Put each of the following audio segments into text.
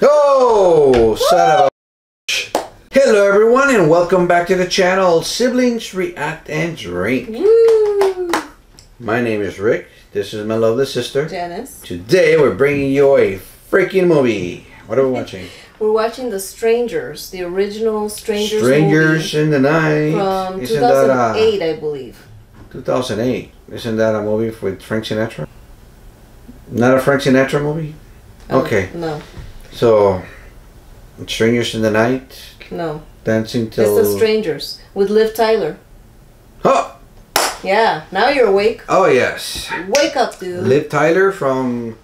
Oh, son of a Hello everyone and welcome back to the channel Siblings React and Drink. Woo! My name is Rick. This is my lovely sister. Janice. Today we're bringing you a freaking movie. What are we watching? We're watching The Strangers, the original Strangers, Strangers in the Night. from Isn't that 2008, a, I believe. 2008. Isn't that a movie with Frank Sinatra? Not a Frank Sinatra movie? Oh, Okay. No, So, Strangers in the Night, no. dancing till. It's The Strangers with Liv Tyler. Oh, Yeah, now you're awake. oh yes. Wake up, dude. Liv Tyler from,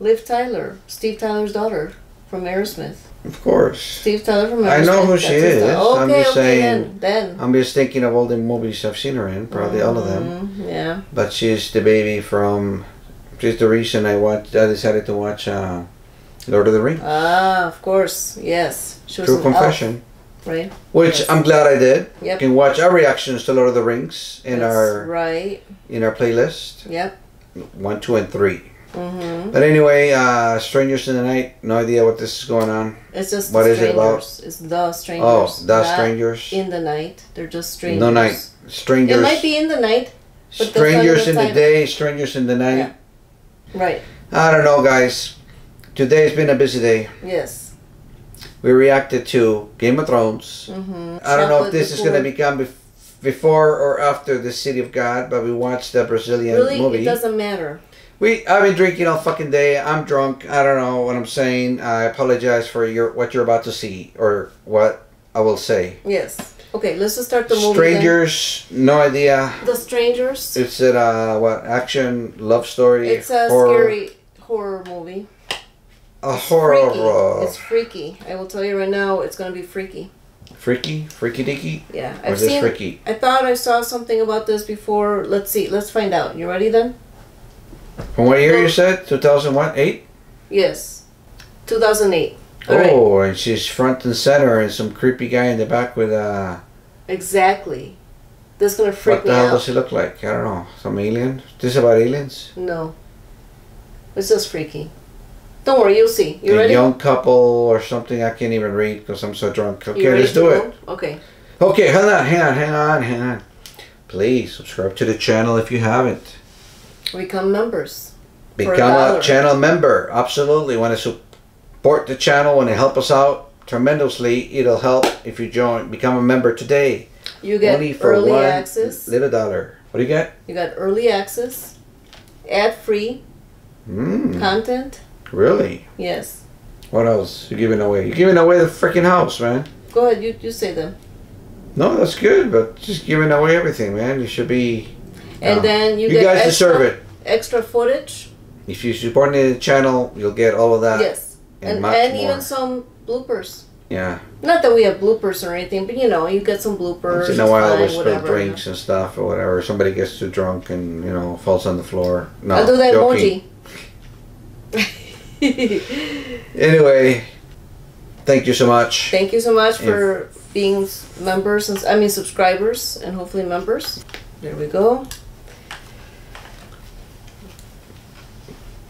Liv Tyler, Steve Tyler's daughter from Aerosmith. of course. Steve Tyler from Aerosmith. I know who that's she is. daughter. I'm Okay, just okay, saying- then. then. I'm just thinking of all the movies I've seen her in, probably all of them. Mhm, Yeah. But she's the baby from. She's the reason I watched. I decided to watch uh, Lord of the Rings. Ah, of course. Yes. She was True an elf, Confession, right? which Yes. I'm glad I did. Yep. You can watch our reactions to Lord of the Rings in That's our right. in our playlist Yep. one, two, and three. Mm-hmm. But anyway, uh, Strangers in the Night. No idea what this is going on. It's just What is it about? It's the strangers. Oh, the not strangers. In the night. They're just strangers. No night. Strangers. It might be in the night. Strangers the in the day, strangers in the night. Yeah. Right. I don't know, guys. Today's been a busy day. Yes. We reacted to Game of Thrones. Mm-hmm. I don't know if this is going to become bef- before or after the City of God, but we watched the Brazilian Really, movie. it doesn't matter. We I've been drinking all fucking day. I'm drunk. I don't know what I'm saying. I apologize for your what you're about to see or what I will say. Yes. Okay, let's just start the movie. then. Strangers, no idea. The strangers. It's a uh, what action love story? It's a horror, scary horror movie. A It's horror. Freaky. uh, It's freaky. I will tell you right now, it's gonna be freaky. freaky, freaky dicky. Yeah, Or I've is this seen. freaky? I thought I saw something about this before. Let's see. Let's find out. You ready then? From what year you said? 2001, eight. Yes. 2008. All right. Oh, and she's front and center, and some creepy guy in the back with a. Exactly. This is gonna freak me out. What the hell out. does he look like? I don't know. Some alien? This about aliens? No. It's just freaky. Don't worry, you'll see. You a ready? young couple or something. I can't even read because I'm so drunk. Okay, let's do go? it. Okay. Okay, hang on, hang on, hang on, hang on. Please subscribe to the channel if you haven't. Become members. For a Become a channel member. Absolutely. Want to support the channel? Want to help us out tremendously? It'll help if you join. Become a member today. You get Only for early one access. little dollar. What do you get? You got early access. Ad free Mm, content. Really? Yes. What else? You're giving away. You're giving away the freaking house, man. Go ahead. You you say them. No, that's good, but just giving away everything, man. You should be. And then you, You, get guys extra, deserve it. extra footage. If you support the channel, you'll get all of that. yes. and And and even some bloopers. Yeah. Not that we have bloopers or anything, but you know, you get some bloopers. Once in a while, we spill drinks and stuff or whatever. Somebody gets too drunk and you know falls on the floor. No, I'll do that joking. emoji. Anyway, thank you so much. Thank you so much for being members and I mean subscribers and hopefully members. There we go.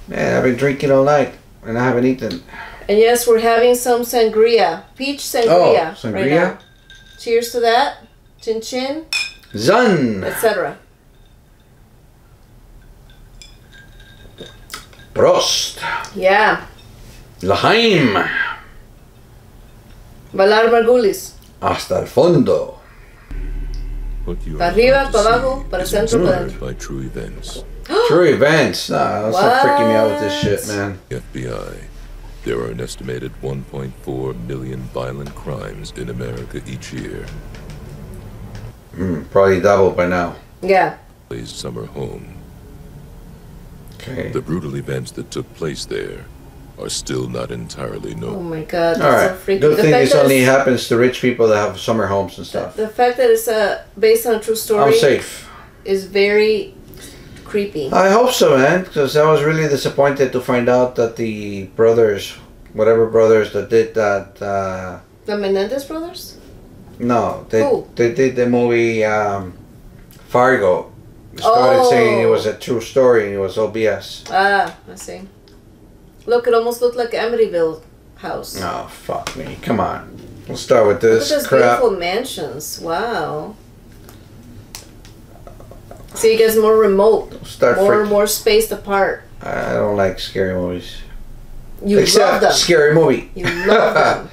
Man, I've been drinking all night and I haven't eaten. And yes, we're having some sangria, peach sangria, Oh, right sangria? now. Cheers to that, chin chin, Zun, etc. Prost, Yeah, Lahaim, Valar Morghulis. hasta el fondo. What you Pa are arriba, about to pa abajo, para is centro, para by true events. True events. Nah, that's not freaking me out with this shit, man. FBI. There are an estimated 1.4 million violent crimes in America each year. Mm, probably double by now. Yeah, His summer home. Okay. The brutal events that took place there are still not entirely known. Oh my god, that's All so freaky. Good the thing this only happens to rich people that have summer homes and stuff. the fact that it's uh, based on a true story I'm safe. is very creepy. I hope so, man, because I was really disappointed to find out that the brothers, whatever brothers that did that, uh, The Menendez brothers? no, they Who? they did the movie um, Fargo. Started saying it Oh. was a true story and it was OBS. Ah, I see. Look, it almost looked like Amityville. house. Oh fuck me! Come on. We'll start with this. Look at this those crap. beautiful mansions. Wow. So you guys more remote, Start more freak- more spaced apart. I don't like scary movies. You Except love them. scary movie. You love them.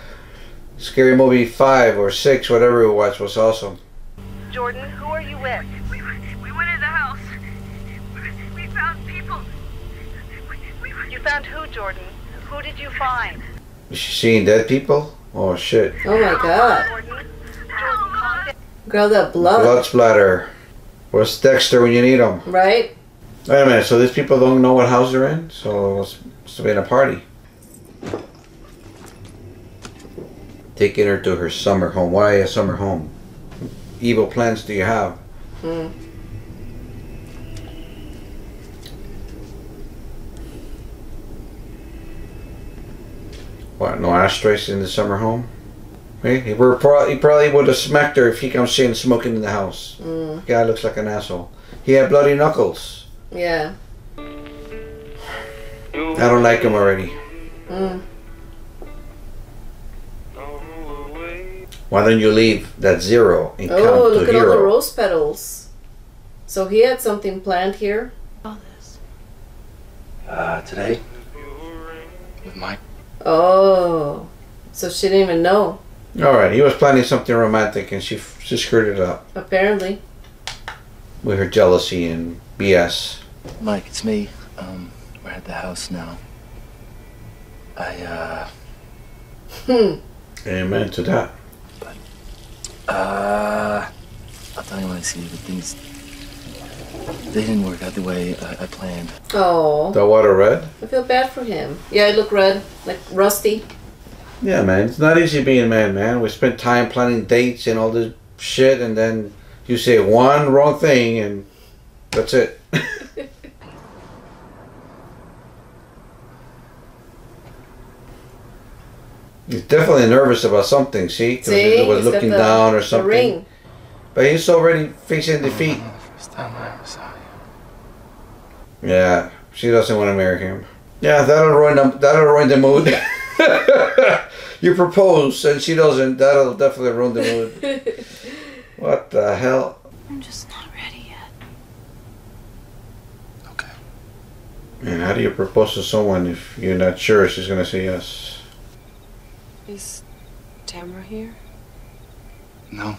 Scary movie five or six, whatever we watched, was awesome. Jordan, who are you with? We, we went in the house. We found people. We, we, You found who, Jordan? Who did you find? Is she seeing dead people? Oh shit! Oh my god. Jordan? Jordan, calm down. Girl, that blood. Blood splatter. Where's Dexter when you need him? Right? Wait a minute. So these people don't know what house they're in. So it's supposed to be in a party. Taking her to her summer home. Why a summer home? Evil plans do you have? Hmm. What? No ashtrays in the summer home? Hey, he, were pro- he probably would have smacked her if he comes seeing smoking in the house. Mm. Guy looks like an asshole. He had bloody knuckles. Yeah. I don't like him already. Mm. Why don't you leave that zero and Oh, come look to at all the rose petals. So he had something planned here. all this. Uh, today? With Mike? Oh. So she didn't even know, All right, he was planning something romantic and she she screwed it up apparently. with her jealousy and BS. Mike, it's me. Um, we're at the house now. I, uh, Hmm. Amen to that. But uh, I'll tell you when I see you, but things, they didn't work out the way I, I planned. Oh. The water red? I feel bad for him. Yeah, it looked red, like rusty. Yeah, man. It's not easy being a man, man. We spent time planning dates and all this shit, and then you say one wrong thing, and that's it. He's definitely nervous about something, see? 'Cause See, he was He's got looking the- down or the something. ring. But he's already facing defeat. The first time I ever saw you. Yeah, she doesn't want to marry him. Yeah, that'll ruin the, that'll ruin the mood. you propose and she doesn't. That'll definitely ruin the mood. What the hell? I'm just not ready yet. Okay. Man, how do you propose to someone if you're not sure she's gonna say yes? Is Tamara here? No.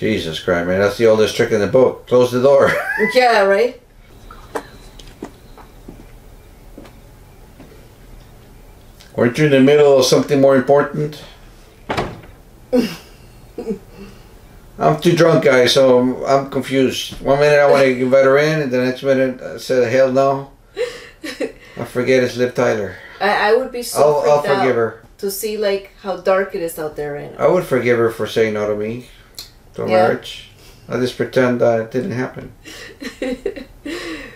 Jesus Christ, man, that's the oldest trick in the book. Close the door. Yeah, right? Weren't you in the middle of something more important? I'm too drunk, guys, so I'm, I'm confused. One minute I want to invite her in, and the next minute I said, hell no. I forget it's Liv Tyler. I, I would be so I'll, I'll forgive her. to see like how dark it is out there right now. I would forgive her for saying no to me, to a Yeah. marriage. I just pretend that it didn't happen.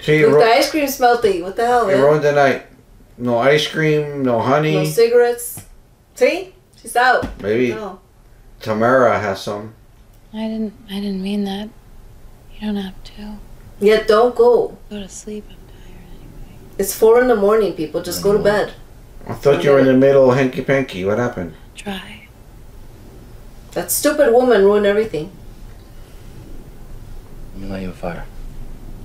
She Look, ru- the ice cream's melty. What the hell, it man? ruined the night. No ice cream, no honey. No cigarettes. See? She's out. Maybe No. Tamara has some. I didn't. I didn't mean that. You don't have to Yeah, don't go. go to sleep. I'm tired anyway. It's four in the morning, people. Just go to bed. I thought you were in the middle of hanky panky. What happened? Try. That stupid woman ruined everything. Let me light you a fire.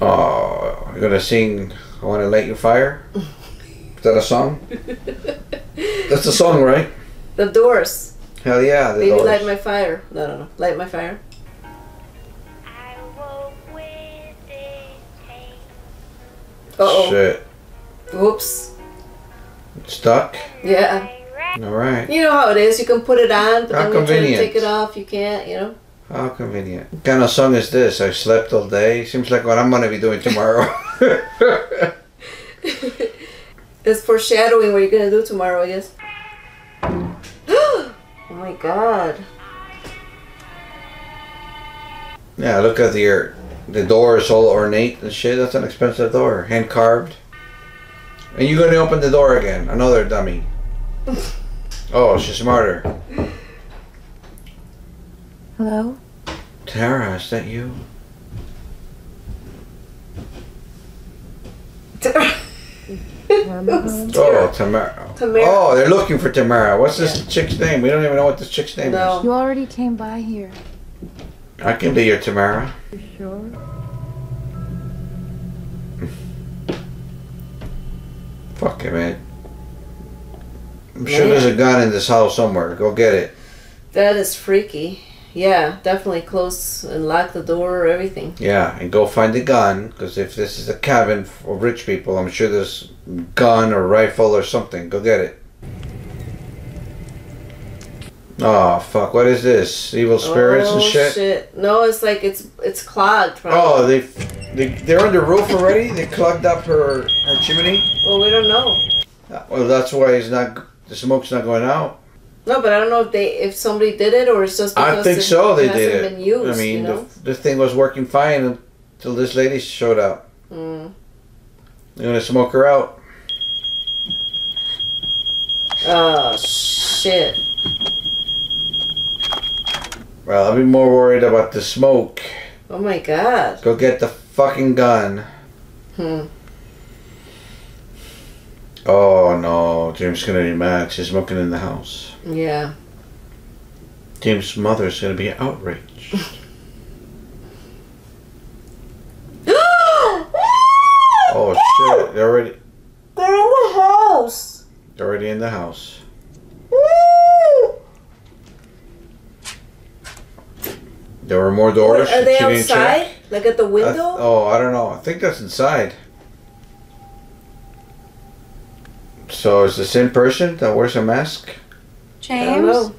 Oh, you're gonna sing I Wanna Light Your Fire? Is that a song? That's a song, right? The doors. Hell yeah, the Baby, Doors. light my fire. No, no, no. Light my fire. I woke with this pain. Uh oh. Shit. Whoops. Stuck? Yeah. Alright. You know how it is. You can put it on, but How then when you try convenient. take it off, you can't, you know? How convenient. What kind of song is this? I slept all day. Seems like what I'm gonna be doing tomorrow. It's foreshadowing what you're gonna do tomorrow, I guess. oh my god. yeah, look at the uh, the door is all ornate and shit. That's an expensive door, hand carved. And you're gonna open the door again. Another dummy. Oh, she's smarter. Hello. Tara, is that you? Oh, Tamara. Tamara. Oh, they're looking for Tamara. What's this chick's name? We don't even know what this chick's name is. No. You already came by here. I can be your Tamara. For sure. Fuck it, man. I'm sure there's a gun in this house somewhere. Go get it. That is freaky. Yeah, definitely close and lock the door or everything. Yeah, and go find the gun. Because if this is a cabin for rich people, I'm sure there's gun or rifle or something. Go get it. Oh fuck! What is this? Evil spirits oh, and shit. No, it's like it's it's clogged. Probably. Oh, they, they they're on the roof already. They clogged up her her chimney. Well, we don't know. Uh, well, that's why it's not the smoke's not going out. No, but I don't know if they if somebody did it or it's just because I think it so. They did it. used. I mean, you know? the, the thing was working fine until this lady showed up. Mm. They're gonna smoke her out. Oh shit! Well, I'll be more worried about the smoke. Oh my god. Go get the fucking gun. Hmm. Oh no, James is gonna be mad. She's smoking in the house. Yeah. James' mother's gonna be outraged. Oh shit! They're already They're in the house. they're already in the house. There were more doors. Are they She didn't check? outside? Like at the window? th- oh, I don't know. I think that's inside. So is the same person that wears a mask? James? don't.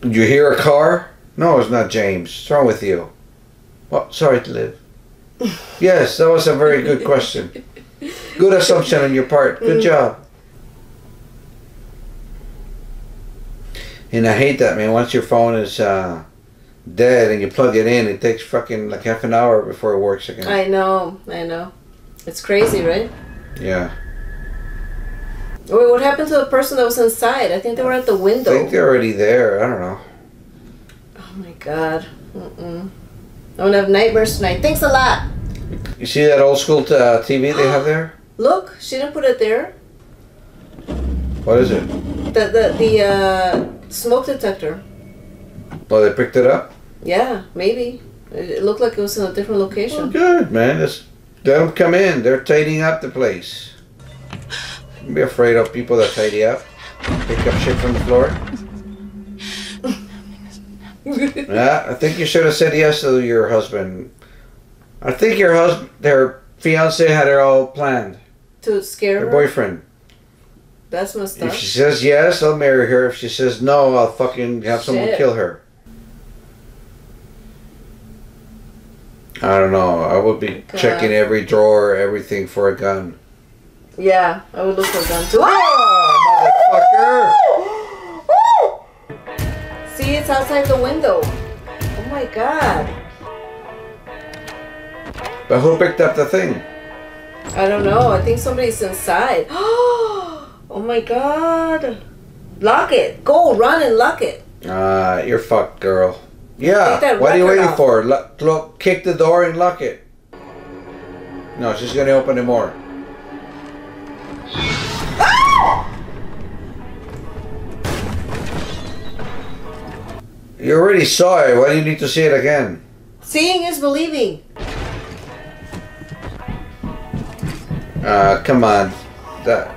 Did you hear a car? No, it's not James. What's wrong with you? Oh, sorry to live. yes, that was a very good question. Good assumption on your part. Good job. And I hate that, man. Once your phone is uh, dead and you plug it in, it takes fucking like half an hour before it works again. I know. I know. It's crazy, right? yeah. Wait, what happened to the person that was inside? I think they were at the window. I think they're already there. I don't know. Oh my god. Mm-mm. I'm gonna have nightmares tonight. Thanks a lot. You see that old school uh, TV they have there? Look, she didn't put it there. What is it? The the the uh, smoke detector. Oh, they picked it up? Yeah, maybe. It, looked like it was in a different Oh, location. good, man. Just let them come in. They're tidying up the place. Don't be afraid of people that tidy up. Pick up shit from the floor. yeah, I think you should have said yes to your husband. I think your husband, their fiance had it all planned. to scare her. boyfriend. That's messed up. If she says yes, I'll marry her. If she says no, I'll fucking have someone kill her. I don't know. I would be God. Uh, checking every drawer, everything for a gun. Yeah, I would look for gun too. Oh, See, it's outside the window. Oh my god. But who picked up the thing? I don't know. I think somebody's inside. oh my god. Lock it. Go, run and lock it. Ah, you're fucked, girl. Yeah. What are you waiting for? Lock, lock, kick the door and lock it. No, she's gonna open it more. You already saw it. Why do you need to see it again? Seeing is believing. Uh, come on. That.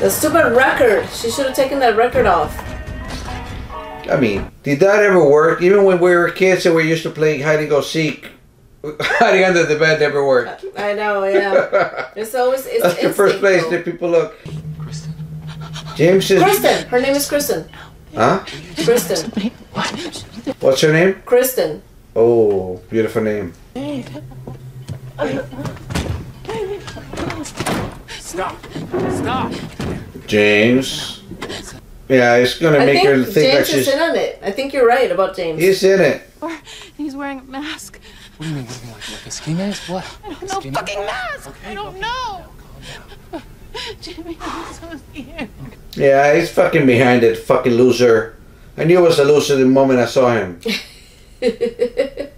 The stupid record. She should have taken that record off. I mean, did that ever work? Even when we were kids and we used to play hide and go seek, hiding under the bed never worked. I know, yeah. It's always it's That's the first place though. that people look. James is. Kristen. Her name is Kristen. Huh? Kristen. What's her name? Kristen. Oh, beautiful name. Stop! Stop! James. Yeah, it's gonna I make think her think like James she's. is in on it. I think you're right about James. He's in it. Or he's wearing a mask. What do you mean? What do you mean? Like, like a ski mask? What? No Ski fucking mask? mask. I don't know. Jimmy, I'm so scared. Yeah, he's fucking behind it, fucking loser. I knew it was a loser the moment I saw him.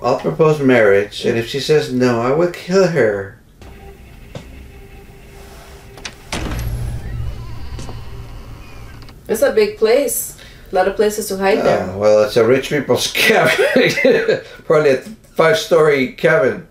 I'll propose marriage, and if she says no, I will kill her. It's a big place. A lot of places to hide uh, there. Well, it's a rich people's cabin. Probably a five-story cabin.